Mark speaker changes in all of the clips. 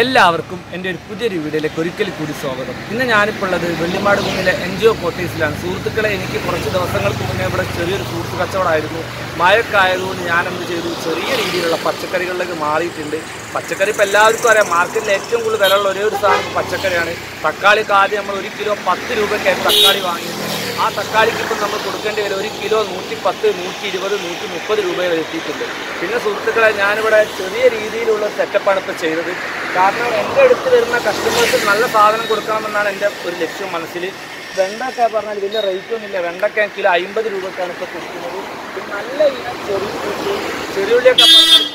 Speaker 1: എല്ലാവർക്കും എന്റെ ഒരു പുതിയൊരു വീഡിയോയിലേക്ക് ഒരിക്കൽ കൂടി സ്വാഗതം. ഇന്ന് ഞാനിപ്പോൾ ഉള്ളത് വെള്ളിമാട് കുന്നിലെ എൻ ജി ഒ കോട്ടേഴ്സിലാണ് സുഹൃത്തുക്കളെ എനിക്ക് കുറച്ച് ദിവസങ്ങൾക്ക് മുന്നേ ഇവിടെ ചെറിയൊരു സുഹൃത്ത് കച്ചവടമായിരുന്നു. മഴക്കായതുകൊണ്ട് ഞാൻ എന്ത് ചെയ്തു? ചെറിയ രീതിയിലുള്ള പച്ചക്കറികളിലേക്ക് മാറിയിട്ടുണ്ട്. പച്ചക്കറി ഇപ്പോൾ എല്ലാവർക്കും അറിയാം. മാർക്കറ്റിൽ ഏറ്റവും കൂടുതൽ വിലയുള്ള ഒരേ ഒരു സാധനം പച്ചക്കറിയാണ്. തക്കാളിക്ക് ആദ്യം നമ്മൾ ഒരു കിലോ പത്ത് രൂപയ്ക്കായി തക്കാളി വാങ്ങിയിരുന്നു. ആ തക്കാളിക്ക് ഇപ്പം നമ്മൾ കൊടുക്കേണ്ടി വരും ഒരു കിലോ നൂറ്റി പത്ത് നൂറ്റി ഇരുപത് നൂറ്റി മുപ്പത് രൂപയിൽ എത്തിയിട്ടുണ്ട്. പിന്നെ സുഹൃത്തുക്കളെ ഞാനിവിടെ ചെറിയ രീതിയിലുള്ള സെറ്റപ്പാണ് ഇപ്പോൾ ചെയ്തത്. കാരണം എന്റെ അടുത്ത് വരുന്ന കസ്റ്റമേഴ്സ് നല്ല സാധനം കൊടുക്കണമെന്നാണ് എന്റെ ഒരു ലക്ഷ്യം മനസ്സിൽ. വെണ്ടക്ക പറഞ്ഞാൽ വലിയ റേറ്റ് ഒന്നുമില്ല വെണ്ടക്ക കിലോ അമ്പത് രൂപക്കാണ് ഇപ്പോൾ കൊടുക്കുന്നത്. നല്ല ഇനം ചെറിയ ചെറിയുള്ളിയൊക്കെ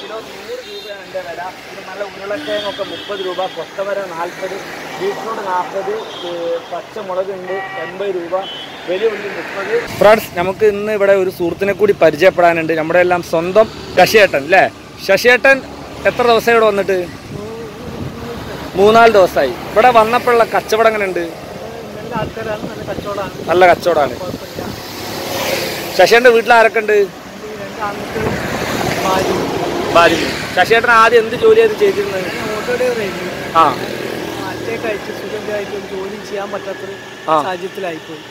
Speaker 1: കിലോ നൂറ് രൂപയാണ് എന്റെ വില. പിന്നെ നല്ല ഉരുളക്കിഴങ്ങൊക്കെ മുപ്പത് രൂപ കൊത്തവര നാൽപ്പത് ബീറ്റ്റൂട്ട് നാൽപ്പത് പച്ചമുളക് ഉണ്ട് എൺപത് രൂപ വലിയ ഉള്ളി മുപ്പത്. ഫ്രണ്ട്സ് നമുക്ക് ഇന്ന് ഇവിടെ ഒരു സുഹൃത്തിനെ കൂടി പരിചയപ്പെടാനുണ്ട്. നമ്മുടെ എല്ലാം സ്വന്തം ശശിയേട്ടൻ അല്ലേ? ശശിയേട്ടൻ എത്ര ദിവസം ഇവിടെ വന്നിട്ട്? മൂന്നാൽ ദിവസമായി ഇവിടെ വന്നപ്പോഴുള്ള കച്ചവടം എങ്ങനെ ഉണ്ട്
Speaker 2: നല്ല കച്ചവടമാണ്.
Speaker 1: ശശിയേട്ടന്റെ വീട്ടിൽ ആരൊക്കെ ഉണ്ട്? ഭാര്യ ശശിയേട്ടൻ ആദ്യം എന്ത് ജോലിയായിരുന്നു ചെയ്തിരുന്നത്? ആ.
Speaker 2: ജോലി ചെയ്യാൻ. സാഹചര്യത്തിലായിപ്പോയി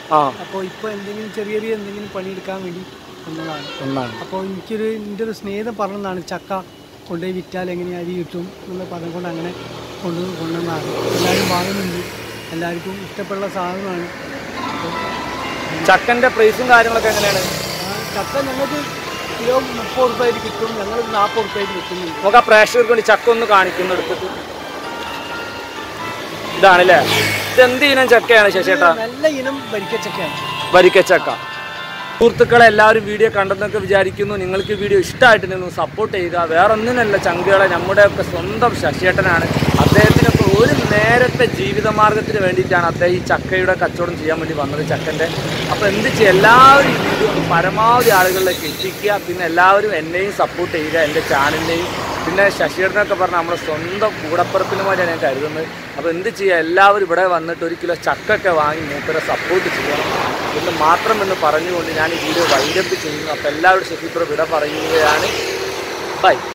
Speaker 2: അപ്പോൾ ഇപ്പോൾ എന്തെങ്കിലും ചെറിയ ചെറിയ എന്തെങ്കിലും പണിയെടുക്കാൻ വേണ്ടി
Speaker 1: ഒന്നാണ്
Speaker 2: അപ്പോൾ എനിക്കൊരു എന്റെ ഒരു സ്നേഹം പറഞ്ഞതാണ് ചക്ക. കൊണ്ടുപോയി വിറ്റാൽ എങ്ങനെ അരി കിട്ടും എന്നുള്ള പദം കൊണ്ട് അങ്ങനെ കൊണ്ട് കൊണ്ടുവന്നതാണ് എല്ലാവരും വാങ്ങുന്നുണ്ട്. എല്ലാവർക്കും ഇഷ്ടപ്പെടുന്ന സാധനമാണ്.
Speaker 1: ചക്കന്റെ പ്രൈസും കാര്യങ്ങളൊക്കെ എങ്ങനെയാണ്?
Speaker 2: ചക്ക ഞങ്ങൾക്ക് കിലോ മുപ്പത് റുപ്യയിൽ കിട്ടും. ഞങ്ങൾ നാൽപ്പത് റുപ്യയിൽ കിട്ടുന്നുണ്ട്.
Speaker 1: നമുക്ക് ആ പ്രേക്ഷകർക്ക് വേണ്ടി ചക്ക ഒന്ന് കാണിക്കുന്നു എടുത്തിട്ട്. ഇതാണല്ലേ? ഇതെന്ത് ഇനം ചക്കയാണ് ശശിയേട്ടാ?
Speaker 2: നല്ല ഇനം വരിക്കച്ചക്കയാണ്.
Speaker 1: വരിക്കച്ചക്ക. സുഹൃത്തുക്കളെ എല്ലാവരും വീഡിയോ കണ്ടെന്നൊക്കെ വിചാരിക്കുന്നു. നിങ്ങൾക്ക് വീഡിയോ ഇഷ്ടമായിട്ടുണ്ടെങ്കിൽ ഒന്ന് സപ്പോർട്ട് ചെയ്യുക. വേറെ ഒന്നിനല്ല ചങ്കുകളെ നമ്മുടെയൊക്കെ സ്വന്തം ശശിയേട്ടനാണ്. അദ്ദേഹത്തിനൊക്കെ ഒരു നേരത്തെ ജീവിതമാർഗത്തിന് വേണ്ടിയിട്ടാണ് അദ്ദേഹം ഈ ചക്കയുടെ കച്ചവടം ചെയ്യാൻ വേണ്ടി വന്നത് ചക്കന്റെ. അപ്പോൾ എന്ത് ചെയ്യുക? എല്ലാവരും ഈ വീഡിയോ പരമാവധി ആളുകളിലേക്ക് എത്തിക്കുക. പിന്നെ എല്ലാവരും എന്നെയും സപ്പോർട്ട് ചെയ്യുക. എന്റെ ചാനലിനെയും. പിന്നെ ശശിയേട്ടനൊക്കെ പറഞ്ഞാൽ നമ്മുടെ സ്വന്തം കൂടപ്പിറപ്പിനുമായിട്ടാണ് ഞാൻ കരുതുന്നത്. അപ്പോൾ എന്ത് ചെയ്യുക? എല്ലാവരും ഇവിടെ വന്നിട്ട് ഒരു കിലോ ചക്കൊക്കെ വാങ്ങി മൂപ്പരെ സപ്പോർട്ട് ചെയ്യണം. എന്ന് മാത്രം എന്ന് പറഞ്ഞുകൊണ്ട് ഞാൻ ഈ വീഡിയോ വൈൻഡപ്പ് ചെയ്യുന്നു. അപ്പോൾ എല്ലാവരും ശശിപ്ര വിട പറയുകയാണ്. ബൈ.